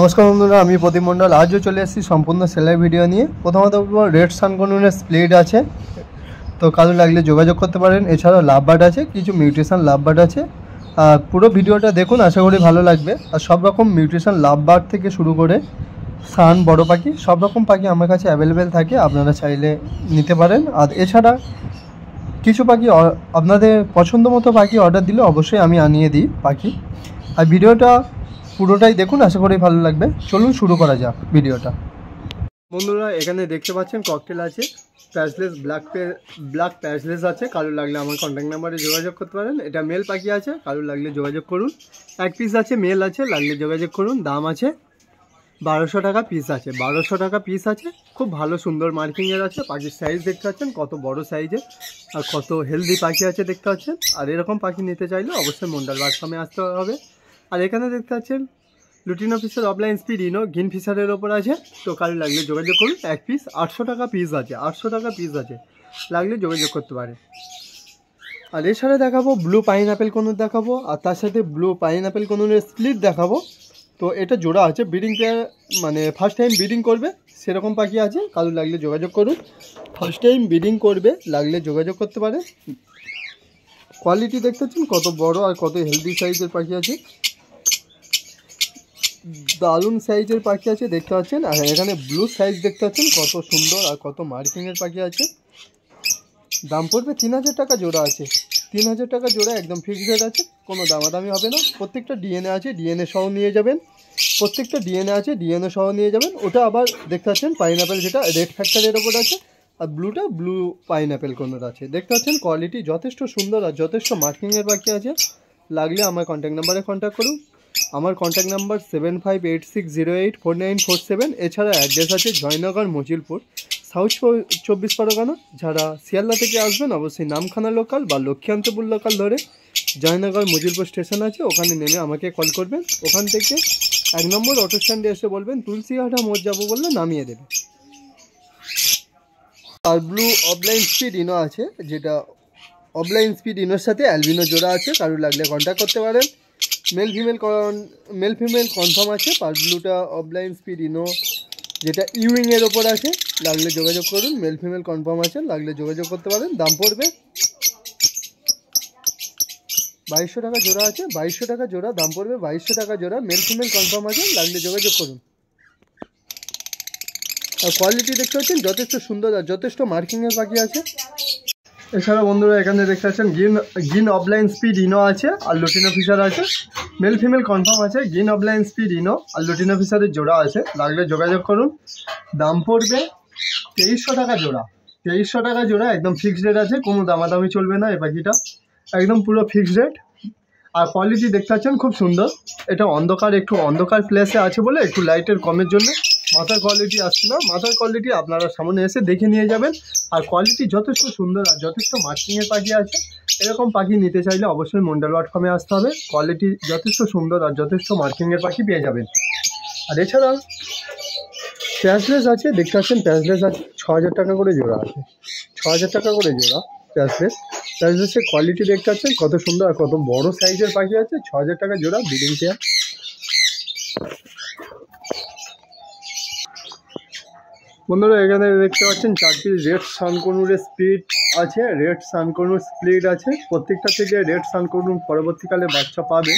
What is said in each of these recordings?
নমস্কার বন্ধুরা, আমি প্রদীপ মণ্ডল। আজও চলে এসেছি সম্পূর্ণ সেলাই ভিডিও নিয়ে। প্রথমত রেড সানকনুনের স্প্লিট আছে। তো কারও লাগলে যোগাযোগ করতে পারেন। এছাড়াও লাভ বার্ড আছে, কিছু মিউট্রিশন লাভ বার্ড আছে। আর পুরো ভিডিওটা দেখুন, আশা করি ভালো লাগবে। আর সব রকম মিউট্রিশন লাভ বার্ড থেকে শুরু করে সান বড় পাখি, সব রকম পাখি আমার কাছে অ্যাভেলেবেল থাকে, আপনারা চাইলে নিতে পারেন। আর এছাড়া কিছু পাখি আপনাদের পছন্দ মতো পাখি অর্ডার দিলে অবশ্যই আমি আনিয়ে দিই পাখি। আর ভিডিওটা পুরোটাই দেখুন, আশা করি ভালো লাগবে। চলুন শুরু করা যাক ভিডিওটা। বন্ধুরা, এখানে দেখতে পাচ্ছেন ককটেল আছে প্যাসলেস ব্ল্যাক ব্ল্যাক প্যাসলেস আছে। কারোর লাগলে আমার কন্ট্যাক্ট নাম্বারে যোগাযোগ করতে পারেন। এটা মেল পাখি আছে কারোর লাগলে যোগাযোগ করুন। এক পিস আছে মেল আছে, লাগলে যোগাযোগ করুন। দাম আছে বারোশো টাকা পিস আছে। বারোশো টাকা পিস আছে, খুব ভালো সুন্দর মার্কিংয়ের আছে। পাখির সাইজ দেখতে পাচ্ছেন, কত বড় সাইজের আর কত হেলদি পাখি আছে দেখতে পাচ্ছেন। আর এরকম পাখি নিতে চাইলে অবশ্যই মন্ডল বার্সামে আসতে হবে। আর এখানে দেখতে পাচ্ছেন লুটিন অফিসের অফলাইন স্পিড ইনো গ্রিন ফিশারের ওপর আছে। তো কারও লাগলে যোগাযোগ করুন, এক পিস আটশো টাকা পিস আছে, আটশো টাকা পিস আছে। লাগলে যোগাযোগ করতে পারে। আর এছাড়া দেখাবো ব্লু পাইন অ্যাপেল কোনো দেখাবো, আর তার সাথে blue pineapple conure split দেখাবো। তো এটা জোড়া আছে ব্রিডিং মানে ফার্স্ট টাইম ব্রিডিং করবে, সেরকম পাখি আছে, কারও লাগলে যোগাযোগ করুন। ফার্স্ট টাইম ব্রিডিং করবে, লাগলে যোগাযোগ করতে পারে। কোয়ালিটি দেখতে পাচ্ছেন, কত বড় আর কত হেলদি সাইজের পাখি আছে। দারুণ সাইজের পাখি আছে, দেখতে পাচ্ছেন? আর এখানে ব্লু সাইজ দেখতে পাচ্ছেন, কত সুন্দর আর কত মার্কিংয়ের পাখি আছে। দাম পড়বে তিন হাজার টাকা জোড়া আছে। তিন হাজার টাকা জোড়া একদম ফিক্সড রেট আছে, কোনো দামাদামি হবে না। প্রত্যেকটা ডিএনএ আছে ডিএনএ সহ নিয়ে যাবেন। প্রত্যেকটা ডিএনএ আছে ডিএনএ সহ নিয়ে যাবেন। ওটা আবার দেখতে পাচ্ছেন পাইনঅ্যাপেল যেটা রেড ফ্যাক্টরের ওপর আছে। আর ব্লুটা ব্লু পাইনঅ্যাপেল কোনোর আছে। দেখতে পাচ্ছেন কোয়ালিটি যথেষ্ট সুন্দর আর যথেষ্ট মার্কিংয়ের বাকি আছে। লাগলে আমার কন্ট্যাক্ট নাম্বারে কন্ট্যাক্ট করুন। আমার contact number seven five eight six zero eight four nine four seven এছাড়া অ্যাড্রেস আছে জয়নগর মজিলপুর সাউথ চব্বিশ পরগনা। যারা শিয়ালদা থেকে আসবেন, অবশ্যই নামখানা লোকাল বা লক্ষ্মীকান্তপুর লোকাল ধরে জয়নগর মজিলপুর স্টেশন আছে, ওখানে নেমে আমাকে কল করবেন। ওখান থেকে এক নম্বর অটো স্ট্যান্ডে এসে বলবেন, তুলসীহাটা মোড় যাব বললে নামিয়ে দেবে। আর ব্লু অফলাইন স্পিড ইনো আছে, যেটা অফলাইন স্পিড ইনোর সাথে অ্যালবিনো জোড়া আছে, কারোর লাগলে কন্ট্যাক্ট করতে পারেন। Male female male female confirm আছে। পার ব্লুটা অফলাইন স্পিড ইনো যেটা ইউইংয়ের ওপর আছে, লাগলে যোগাযোগ করুন। মেল ফিমেল কনফার্ম আছে, লাগলে যোগাযোগ করতে পারেন। দাম পড়বে বাইশশো টাকা জোড়া আছে, বাইশশো টাকা জোড়া, দাম পড়বে বাইশশো টাকা জোড়া। মেল ফিমেল কনফার্ম আছে, লাগলে যোগাযোগ করুন। আর কোয়ালিটি দেখতে পাচ্ছেন, যথেষ্ট সুন্দর আর যথেষ্ট মার্কিংয়ের পাখি আছে। এছাড়া বন্ধুরা এখানে দেখতে পাচ্ছেন green green opaline split ino আছে আর লুটিনো ফিশার আছে। মেল, ফিমেল কনফার্ম আছে। গ্রিন অফলাইন স্পিড ইনো আর লুটিনো ফিশারের জোড়া আছে। লাগলে যোগাযোগ করুন। দাম পড়বে তেইশশো টাকা জোড়া। তেইশশো টাকা জোড়া, একদম ফিক্সড রেট আছে। কোনো দামাদামি চলবে না এই পাখিটা। একদম পুরো ফিক্সড রেট আর কোয়ালিটি দেখতে পাচ্ছেন খুব সুন্দর। এটা অন্ধকার, একটু অন্ধকার প্লেসে আছে বলে একটু লাইটের কমের জন্য। মাথার কোয়ালিটি আসছে না। মাথার কোয়ালিটি আপনারা সামনে এসে দেখে নিয়ে যাবেন। আর কোয়ালিটি যথেষ্ট সুন্দর আর যথেষ্ট মার্কিংয়ের পাখি আছে। এরকম পাখি নিতে চাইলে অবশ্যই মন্ডল ডট আসতে হবে। কোয়ালিটি যথেষ্ট সুন্দর আর যথেষ্ট মার্কিংয়ের পাখি পেয়ে যাবেন। আর এছাড়া প্যাসলেস আছে। দেখতে পাচ্ছেন প্যাসলেস আছে। ছ হাজার টাকা করে জোড়া আছে। ছ হাজার টাকা করে জোড়া প্যাসলেস প্যাসলেসের কোয়ালিটি দেখতে পাচ্ছেন কত সুন্দর আর কত বড় সাইজের পাখি আছে। ছ হাজার টাকা জোড়া বিডিং পেয়ার বন্ধুরা, এখানে দেখতে পাচ্ছেন চারটি রেড সানকনুরের স্পিড আছে, রেড সানকনুর স্প্লিট আছে। প্রত্যেকটা থেকে রেড সানকনুর পরবর্তীকালে বাচ্চা পাবে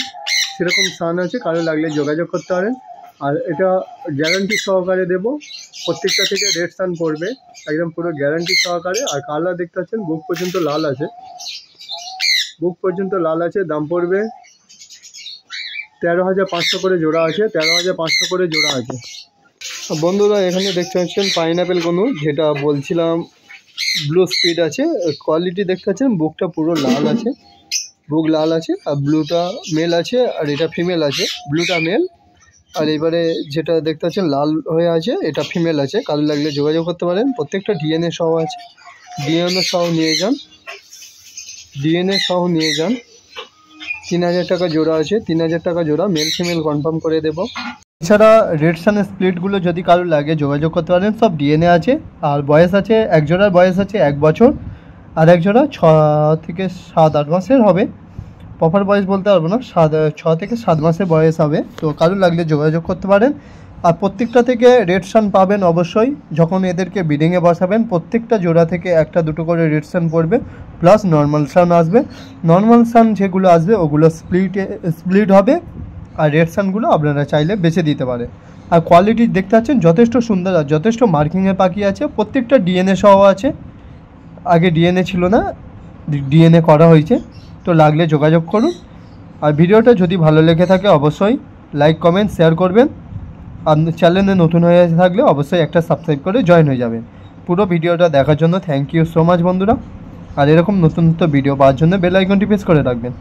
সেরকম সান আছে, কারও লাগলে যোগাযোগ করতে পারেন। আর এটা গ্যারান্টি সহকারে দেব। প্রত্যেকটা থেকে রেড সান পড়বে, একদম পুরো গ্যারান্টি সহকারে। আর কালার দেখতে পাচ্ছেন, বুক পর্যন্ত লাল আছে। বুক পর্যন্ত লাল আছে, দাম পড়বে তেরো হাজার পাঁচশো করে জোড়া আছে, তেরো হাজার পাঁচশো করে জোড়া আছে। বন্ধুরা, এখানে দেখতে পাচ্ছেন পাইনঅ্যাপেল কোনো যেটা বলছিলাম ব্লু স্পিড আছে কোয়ালিটি দেখতে পাচ্ছেন, বুকটা পুরো লাল আছে, বুক লাল আছে, আর ব্লুটা মেল আছে, আর এটা ফিমেল আছে ব্লুটা মেল আর এবারে যেটা দেখতে পাচ্ছেন লাল হয়ে আছে, এটা ফিমেল আছে কালো লাগলে যোগাযোগ করতে পারেন, প্রত্যেকটা ডিএনএ সহ আছে ডিএনএ সহ নিয়ে যান ডিএনএ সহ নিয়ে যান, তিন হাজার টাকা জোড়া আছে, তিন হাজার টাকা জোড়া মেল ফিমেল কনফার্ম করে দেবো। এছাড়া রেড সানের স্প্লিটগুলো যদি কারও লাগে, যোগাযোগ করতে পারেন, সব ডিএনএ আছে, আর বয়স আছে এক জোড়ার বয়স আছে এক বছর, আর এক জোড়া ছ থেকে সাত আট মাসের হবে। প্রপার বয়স বলতে পারব না, সাত, ছ থেকে সাত মাসের বয়স হবে। তো কারও লাগলে যোগাযোগ করতে পারেন। আর প্রত্যেকটা থেকে রেড সান পাবেন অবশ্যই, যখন এদেরকে বিডিংয়ে বসাবেন, প্রত্যেকটা জোড়া থেকে একটা দুটো করে রেড সান পড়বে প্লাস নর্মাল সান আসবে। নর্মাল সান যেগুলো আসবে, ওগুলো স্প্লিটে স্প্লিট হবে। আর রেড সানগুলো আপনারা চাইলে বেছে দিতে পারে আর কোয়ালিটি দেখতে পাচ্ছেন, যথেষ্ট সুন্দর আর যথেষ্ট মার্কিংয়ের পাখি আছে। প্রত্যেকটা ডিএনএ সহ আছে। আগে ডিএনএ ছিল না ডিএনএ করা হয়েছে। তো লাগলে যোগাযোগ করুন। আর ভিডিওটা যদি ভালো লেগে থাকে, অবশ্যই লাইক কমেন্ট শেয়ার করবেন। আর চ্যানেলে নতুন হয়ে থাকলে অবশ্যই একটা সাবস্ক্রাইব করে জয়েন হয়ে যাবেন। পুরো ভিডিওটা দেখার জন্য থ্যাংক ইউ সো মাচ বন্ধুরা। আর এরকম নতুন নতুন ভিডিও পাওয়ার জন্য বেল আইকনটি প্রেস করে রাখবেন।